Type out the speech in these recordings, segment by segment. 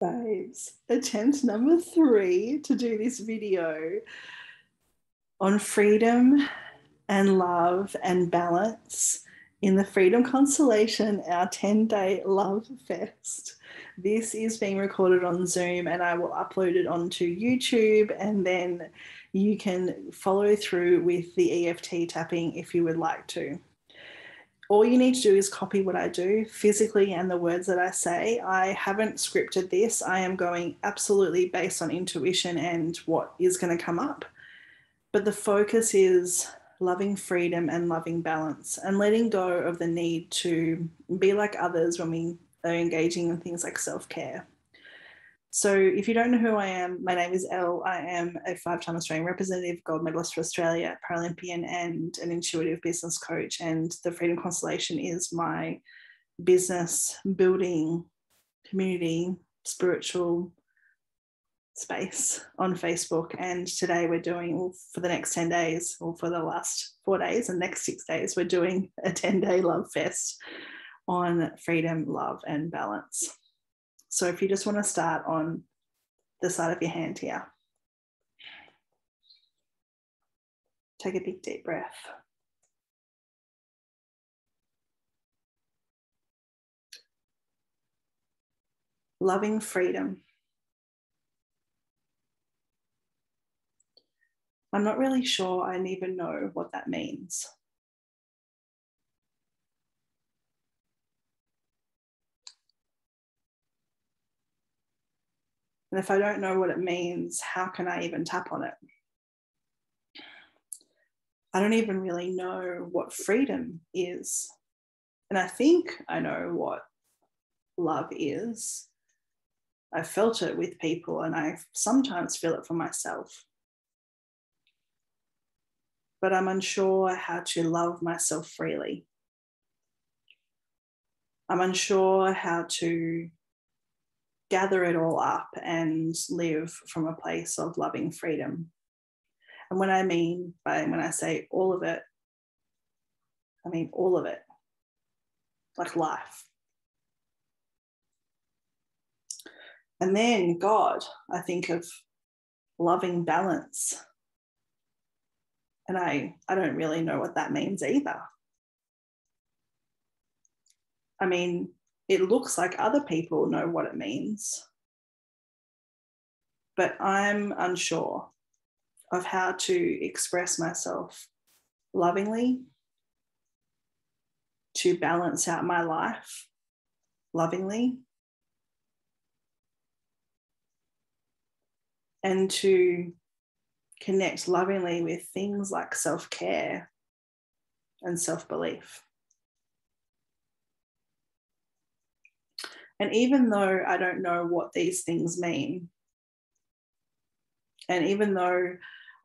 Babes, attempt number three to do this video on freedom and love and balance in the Freedom Constellation, our 10 day love fest. This is being recorded on Zoom and I will upload it onto YouTube and then you can follow through with the EFT tapping if you would like to all you need to do is copy what I do physically and the words that I say. I haven't scripted this. I am going absolutely based on intuition and what is going to come up. But the focus is loving freedom and loving balance and letting go of the need to be like others when we are engaging in things like self care. So, if you don't know who I am, my name is Elle. I am a five time Australian representative, gold medalist for Australia, Paralympian, and an intuitive business coach. And the Freedom Constellation is my business building community, spiritual space on Facebook. And today we're doing, for the next 10 days, or for the last four days and next six days, we're doing a 10 day love fest on freedom, love, and balance. So if you just want to start on the side of your hand here, take a big deep breath. Loving freedom. I'm not really sure I even know what that means. And if I don't know what it means, how can I even tap on it? I don't even really know what freedom is. And I think I know what love is. I've felt it with people and I sometimes feel it for myself. But I'm unsure how to love myself freely. I'm unsure how to gather it all up and live from a place of loving freedom. And what I mean by when I say all of it, I mean all of it, like life. And then God, I think of loving balance. And I, I don't really know what that means either. I mean, it looks like other people know what it means. But I'm unsure of how to express myself lovingly, to balance out my life lovingly, and to connect lovingly with things like self care and self belief. And even though I don't know what these things mean, and even though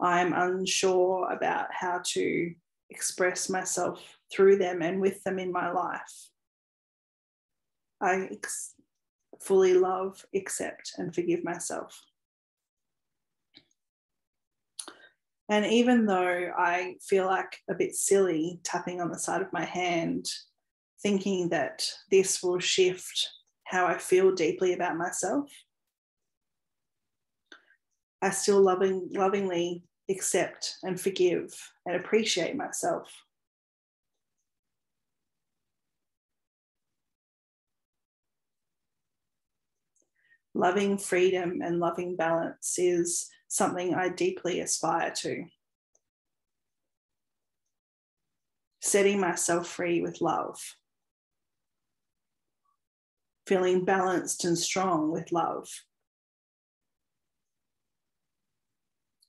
I'm unsure about how to express myself through them and with them in my life, I ex- fully love, accept, and forgive myself. And even though I feel like a bit silly tapping on the side of my hand, thinking that this will shift how I feel deeply about myself. I still loving, lovingly accept and forgive and appreciate myself. Loving freedom and loving balance is something I deeply aspire to. Setting myself free with love feeling balanced and strong with love.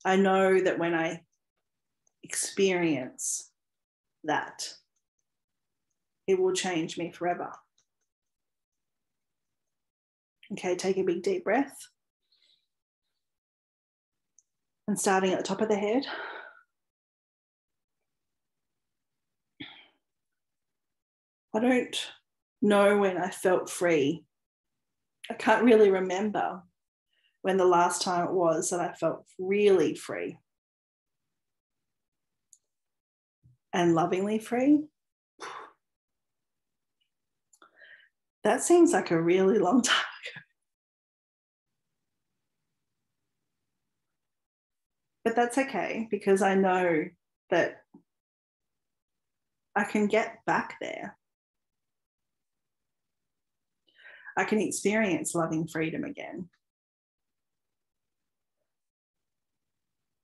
I know that when I experience that, it will change me forever. Okay, take a big deep breath. And starting at the top of the head. I don't know when I felt free. I can't really remember when the last time it was that I felt really free and lovingly free. That seems like a really long time ago. But that's okay because I know that I can get back there. I can experience loving freedom again.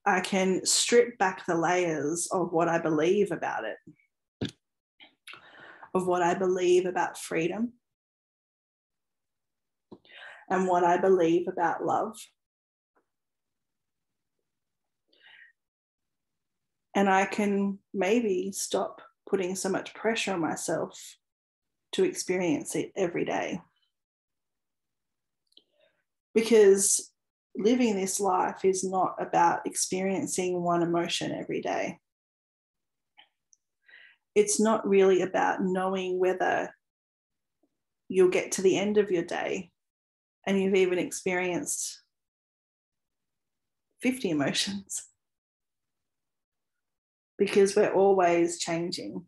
I can strip back the layers of what I believe about it, of what I believe about freedom, and what I believe about love. And I can maybe stop putting so much pressure on myself to experience it every day. Because living this life is not about experiencing one emotion every day. It's not really about knowing whether you'll get to the end of your day and you've even experienced 50 emotions. Because we're always changing,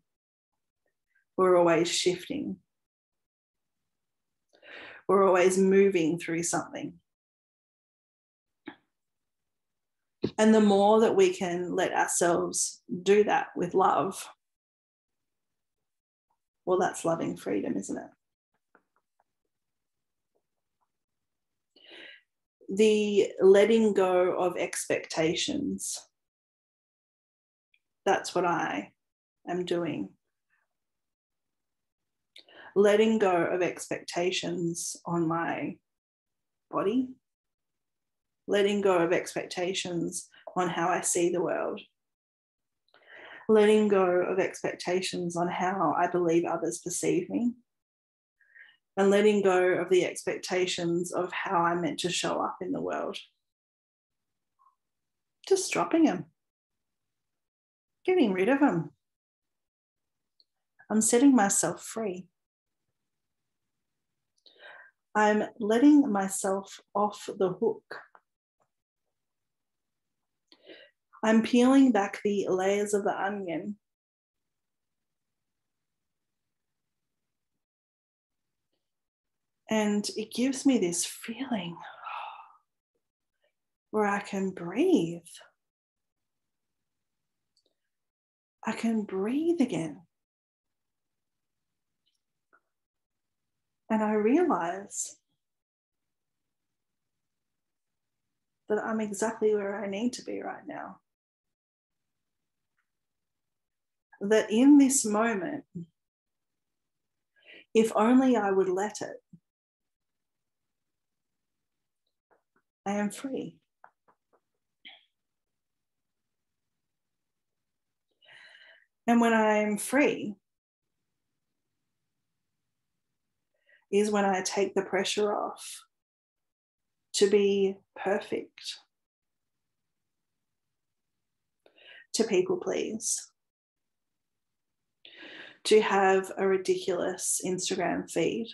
we're always shifting, we're always moving through something. And the more that we can let ourselves do that with love, well, that's loving freedom, isn't it? The letting go of expectations that's what I am doing. Letting go of expectations on my body, letting go of expectations on how I see the world, letting go of expectations on how I believe others perceive me, and letting go of the expectations of how I'm meant to show up in the world. Just dropping them getting rid of them. I'm setting myself free. I'm letting myself off the hook. I'm peeling back the layers of the onion. And it gives me this feeling where I can breathe. I can breathe again. And I realize that I'm exactly where I need to be right now. That in this moment, if only I would let it, I am free. And when I'm free, is when I take the pressure off to be perfect, to people please, to have a ridiculous Instagram feed.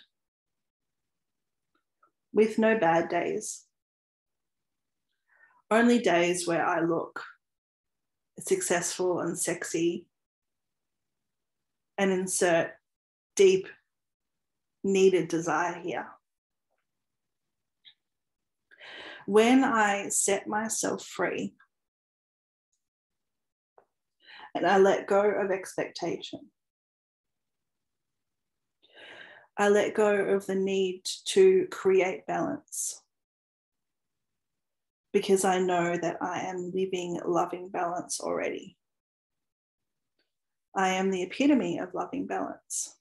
With no bad days, only days where I look successful and sexy and insert deep needed desire here. When I set myself free and I let go of expectation, I let go of the need to create balance because I know that I am living loving balance already. I am the epitome of loving balance.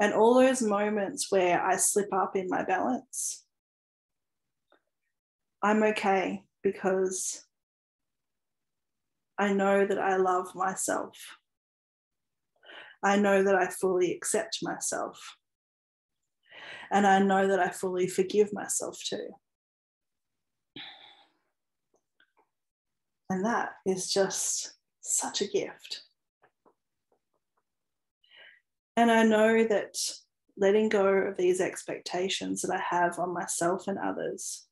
And all those moments where I slip up in my balance, I'm okay because I know that I love myself. I know that I fully accept myself. And I know that I fully forgive myself too. And that is just such a gift. And I know that letting go of these expectations that I have on myself and others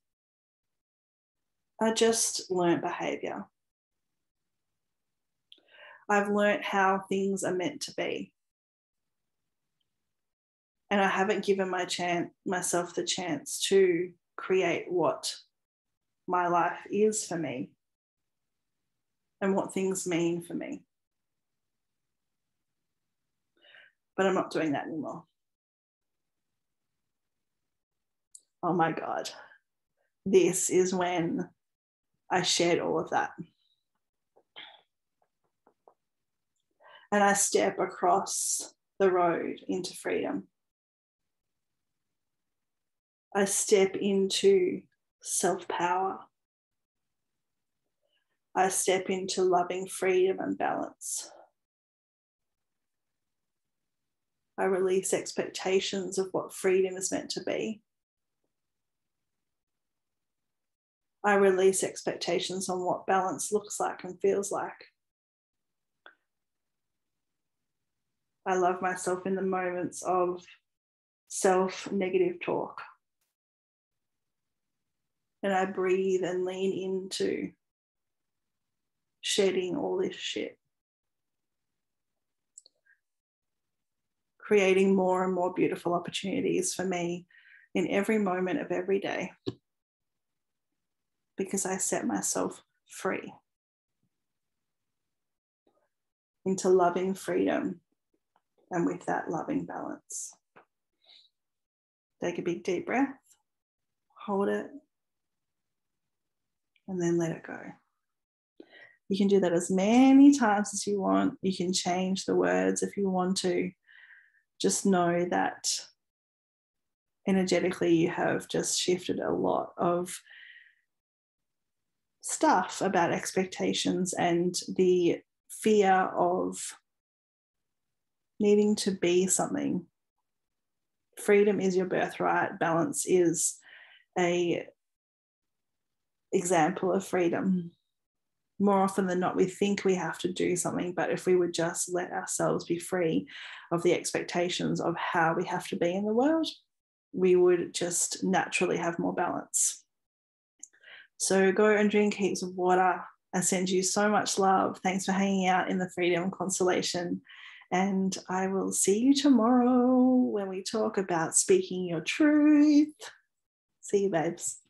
are just learnt behavior. I've learnt how things are meant to be. And I haven't given my chance, myself the chance to create what my life is for me and what things mean for me. But I'm not doing that anymore. Oh my God. This is when I shared all of that. And I step across the road into freedom. I step into self power. I step into loving freedom and balance. I release expectations of what freedom is meant to be. I release expectations on what balance looks like and feels like. I love myself in the moments of self negative talk. And I breathe and lean into shedding all this shit. Creating more and more beautiful opportunities for me in every moment of every day because I set myself free into loving freedom and with that loving balance. Take a big deep breath, hold it, and then let it go. You can do that as many times as you want. You can change the words if you want to. Just know that energetically you have just shifted a lot of stuff about expectations and the fear of needing to be something. Freedom is your birthright, balance is a example of freedom. More often than not, we think we have to do something, but if we would just let ourselves be free of the expectations of how we have to be in the world, we would just naturally have more balance. So go and drink heaps of water. I send you so much love. Thanks for hanging out in the Freedom Constellation. And I will see you tomorrow when we talk about speaking your truth. See you, babes.